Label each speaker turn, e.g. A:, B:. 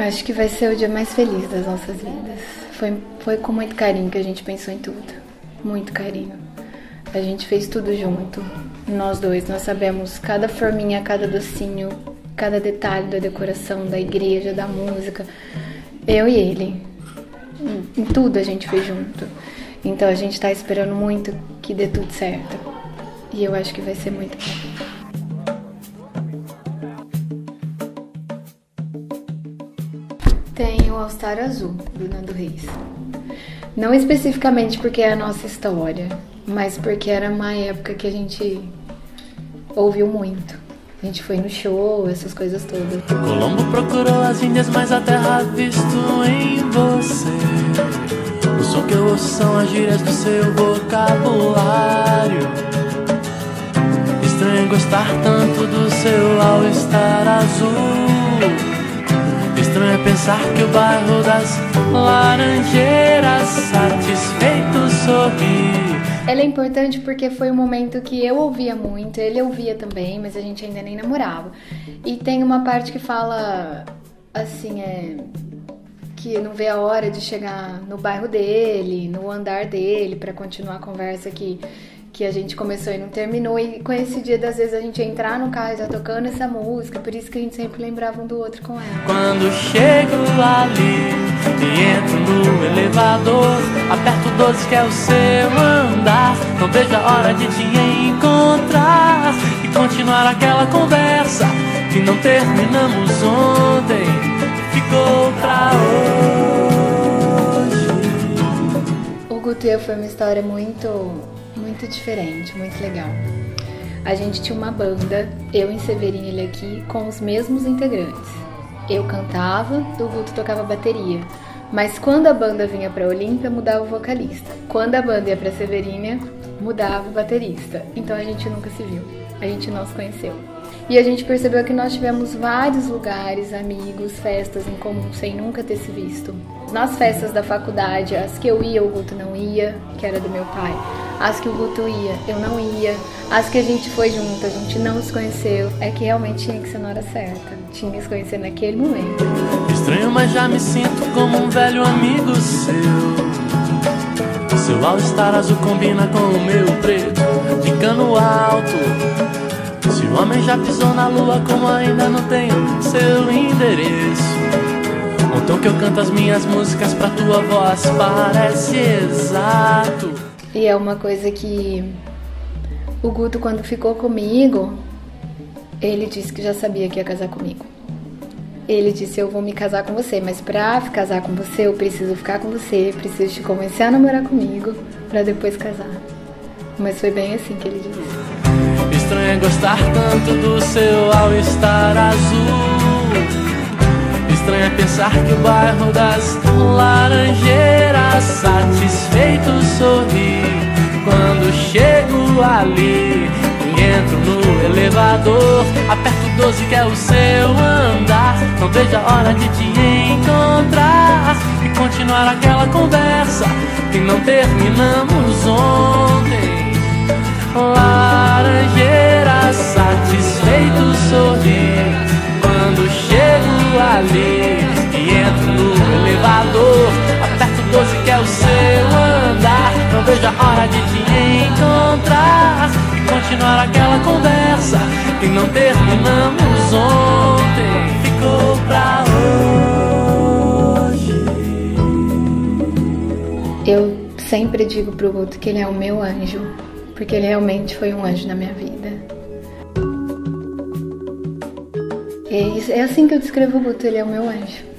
A: Eu acho que vai ser o dia mais feliz das nossas vidas. Foi, foi com muito carinho que a gente pensou em tudo. Muito carinho. A gente fez tudo junto. Nós dois, nós sabemos cada forminha, cada docinho, cada detalhe da decoração, da igreja, da música. Eu e ele. Em, tudo a gente fez junto. Então a gente tá esperando muito que dê tudo certo. E eu acho que vai ser muito bom. Tem o All Star Azul, do Reis. Não especificamente porque é a nossa história, mas porque era uma época que a gente ouviu muito. A gente foi no show, essas coisas todas.
B: Colombo procurou as Índias, mas a terra visto em você. O som que eu ouço são as gírias do seu vocabulário. Estranho gostar tanto do seu all-star azul. Estranho é pensar que o bairro das Laranjeiras satisfeito sorri.
A: Ela é importante porque foi um momento que eu ouvia muito, ele ouvia também, mas a gente ainda nem namorava. E tem uma parte que fala assim, é que não vê a hora de chegar no bairro dele, no andar dele, para continuar a conversa que que a gente começou e não terminou. E coincidia das vezes a gente entrar no carro já tocando essa música, por isso que a gente sempre lembrava um do outro com ela.
B: Quando chego ali e entro no elevador, aperto 12 que é o seu andar. Não vejo a hora de te encontrar e continuar aquela conversa que não terminamos ontem. Ficou pra hoje.
A: O Guto e eu foi uma história muito muito diferente, muito legal. A gente tinha uma banda, eu em Severino ele aqui, com os mesmos integrantes. Eu cantava, o Guto tocava bateria. Mas quando a banda vinha para Olímpia, mudava o vocalista. Quando a banda ia para Severínia, mudava o baterista. Então a gente nunca se viu. A gente não se conheceu. E a gente percebeu que nós tivemos vários lugares, amigos, festas em comum sem nunca ter se visto. Nas festas da faculdade, as que eu ia, o Guto não ia, que era do meu pai. As que o Guto ia, eu não ia. As que a gente foi junto, a gente não se conheceu. É que realmente tinha que ser na hora certa. Tinha que se conhecer naquele momento.
B: Estranho, mas já me sinto como um velho amigo seu. Seu all-star azul combina com o meu preto de cano alto. Se o homem já pisou na lua, como ainda não tenho seu endereço. O tom que eu canto as minhas músicas pra tua voz parece exato.
A: E é uma coisa que o Guto, quando ficou comigo, ele disse que já sabia que ia casar comigo. Ele disse: Eu vou me casar com você, mas pra casar com você, eu preciso ficar com você, preciso te convencer a namorar comigo, pra depois casar. Mas foi bem assim que ele disse.
B: Estranho é gostar tanto do seu all-star azul. Estranho é pensar que o bairro das Laranjeiras satisfeito sorri ali. e Entro no elevador, aperto 12 que é o seu andar. Não vejo a hora de te encontrar e continuar aquela conversa que não terminamos ontem. Laranjeira satisfeito sorrir quando chego ali e entro no elevador. Aperto 12 que é o seu andar. Não vejo a hora de te não terminamos ontem. Ficou pra hoje.
A: Eu sempre digo pro Guto que ele é o meu anjo, porque ele realmente foi um anjo na minha vida. É, é assim que eu descrevo o Guto, ele é o meu anjo.